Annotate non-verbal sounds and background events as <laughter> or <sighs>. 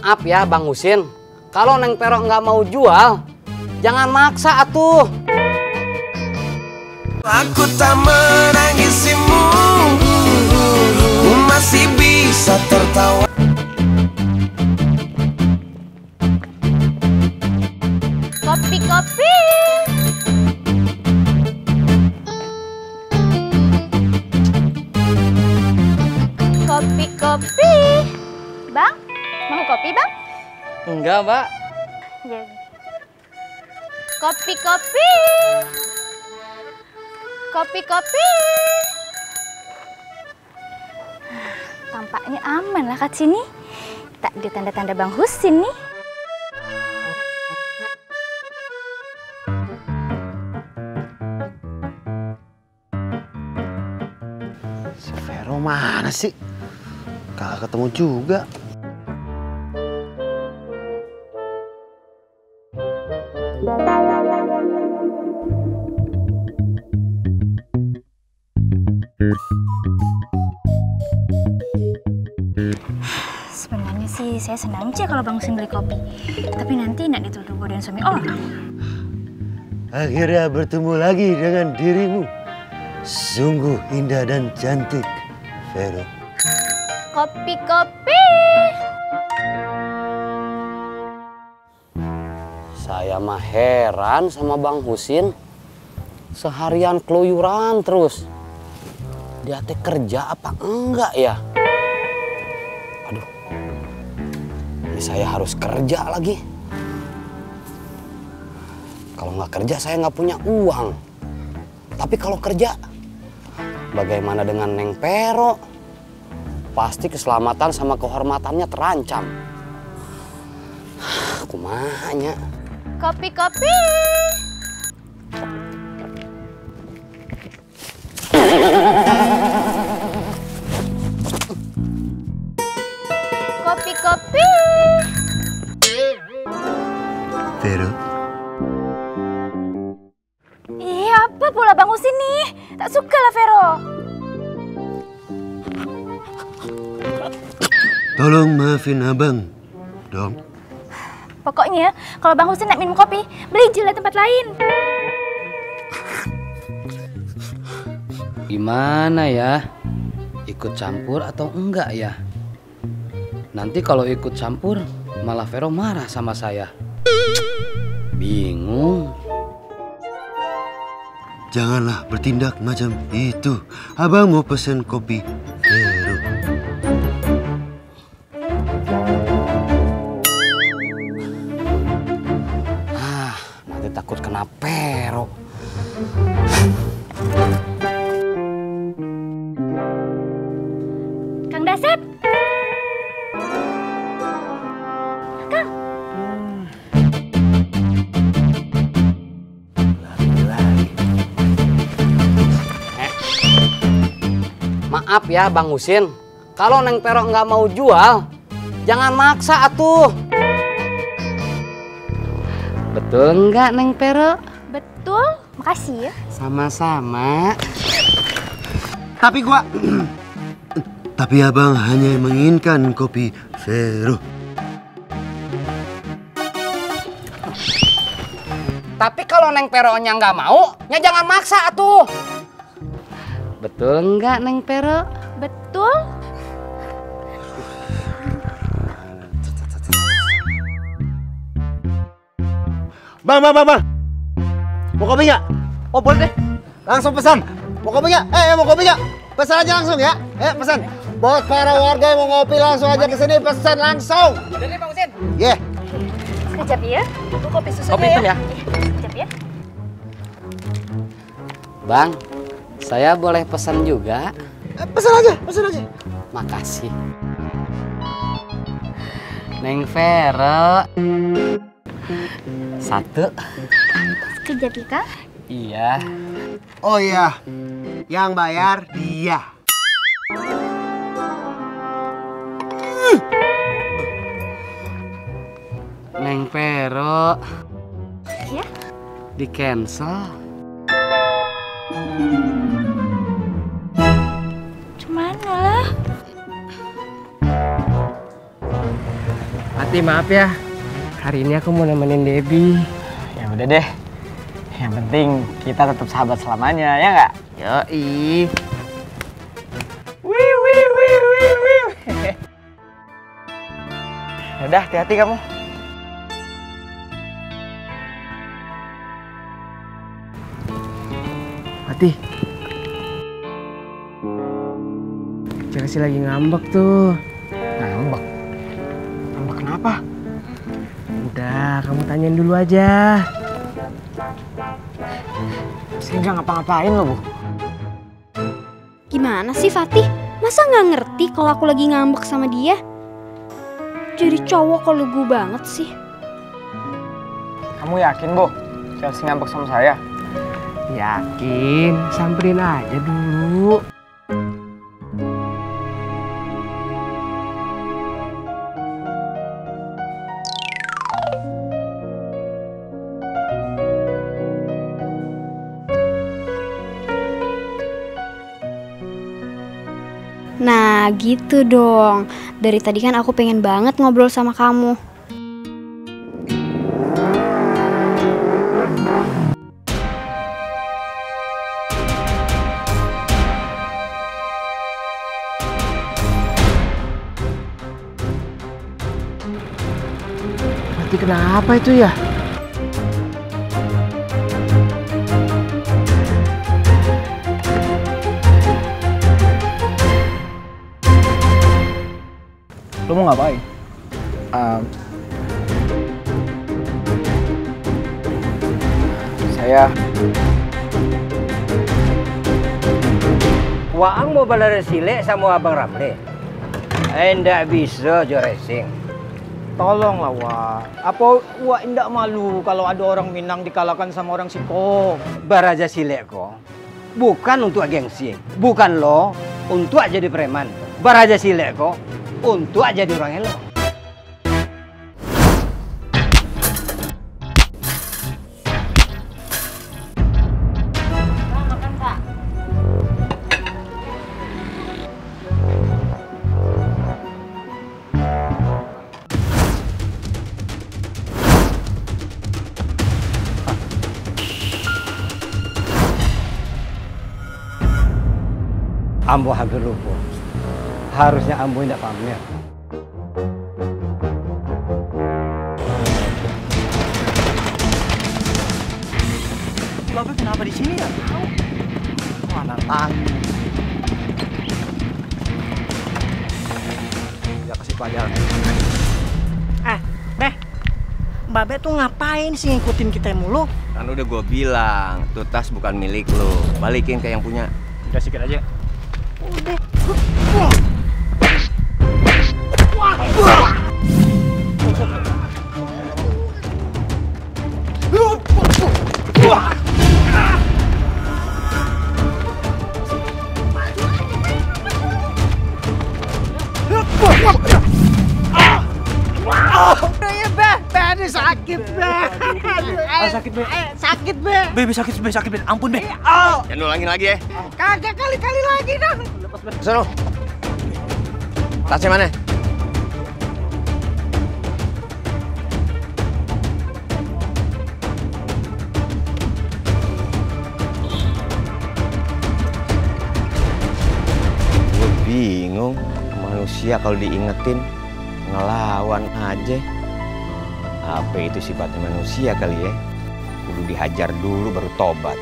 Maaf ya Bang Husin, kalau Neng Pero nggak mau jual, jangan maksa atuh. Aku tak menangisimu. Masih bisa tertawa Enggak, Mbak. Ya. Kopi-kopi. Kopi-kopi. Tampaknya aman lah kat sini. Tak ada tanda-tanda Bang Husin nih. Si Vero mana sih? Kagak ketemu juga. Sebenarnya sih saya senang aja kalau Bang Husin beli kopi. Tapi nanti nak dituduh godain suami orang. Akhirnya bertemu lagi dengan dirimu. Sungguh indah dan cantik, Vero. Kopi-kopi. Saya mah heran sama Bang Husin. Seharian keluyuran terus. Dia teh kerja apa enggak ya? Aduh. Ini saya harus kerja lagi. Kalau nggak kerja saya nggak punya uang. Tapi kalau kerja, bagaimana dengan Neng Pero? Pasti keselamatan sama kehormatannya terancam. <sighs> Kumanya. Kopi-kopi. Kopi-kopi. Tak suka lah Vero. tolong maafin abang dong. Pokoknya kalau Bang Husin nak minum kopi, beli aja lah tempat lain. Gimana ya? Ikut campur atau enggak ya? Nanti kalau ikut campur, malah Vero marah sama saya. Bingung. Janganlah bertindak macam itu. Abang mau pesen kopi Maaf ya Bang Husin, kalau Neng Pero nggak mau jual, jangan maksa atuh. Betul nggak Neng Pero? betul. Makasih ya. Sama-sama. Tapi gua <clears throat> Tapi abang hanya menginginkan kopi Vero. Tapi kalau Neng Pero-nya nggak mau, ya jangan maksa atuh. Betul nggak Neng Pero? Betul. Bang, bang, bang, bang. Mau kopi nggak? Oh boleh deh. Langsung pesan. Mau kopi nggak? Eh, mau kopi nggak? Pesan aja langsung ya. Eh, pesan. Buat para warga yang mau ngopi langsung aja ke sini pesan langsung. Nih Bang Husin. Yeah. Sekejap ya. Tunggu kopi susunya Kopi hitam ya? Sekejap ya. Bang, saya boleh pesan juga? Eh, pesan aja, pesan aja. Makasih. Neng Vero. Satu. Ya, Kang. Iya. Oh iya, yang bayar dia. Neng Vero. Ya. Di cancel. Fatih maaf ya. Hari ini aku mau nemenin Debbie. Ya udah deh. Yang penting kita tetap sahabat selamanya, ya nggak? Yoi. Wih, wih, wih, wih, wih. Udah, hati-hati kamu. Fatih. Chelsea lagi ngambek tuh. Ngambek. Kenapa? Udah, kamu tanyain dulu aja. Saya nggak ngapa-ngapain loh, Bu. Gimana sih Fatih? Masa nggak ngerti kalau aku lagi ngambek sama dia? Jadi cowok kalau gue banget sih. Kamu yakin, Bu? Chelsea ngambek sama saya? Yakin, samperin aja dulu. Gitu dong. Dari tadi kan aku pengen banget ngobrol sama kamu. Fatih kenapa itu ya? Lu mau ngapain? Um, saya Waang mau balare sile sama Abang Ramli. Eh, ndak bisa jo racing. Tolonglah, Wak. Apa Wak indak malu kalau ada orang Minang dikalahkan sama orang Siko? Baraja sile ko. Bukan untuk gengsi. Bukan lo untuk jadi preman. Baraja sile ko untuk jadi orang elok. Ambo hampir lupa. Harusnya Ambo tidak pamer. Bapak kenapa di sini ya? Mana tahu. Ya kasih pelajaran. Eh, Beh. Mbak Be tuh ngapain sih ngikutin kita mulu? Kan udah gue bilang, tuh tas bukan milik lo. Balikin ke yang punya. Udah sikit aja. Sakit, Be. sakit, Be. Bebe sakit, be sakit, be. Ampun, be. Jangan ulangin lagi ya. Kagak kali-kali lagi dah. Sono. Tasnya mana? Bingung. Manusia kalau diingetin ngelawan aja. Apa itu sifatnya manusia kali ya? Kudu dihajar dulu baru tobat.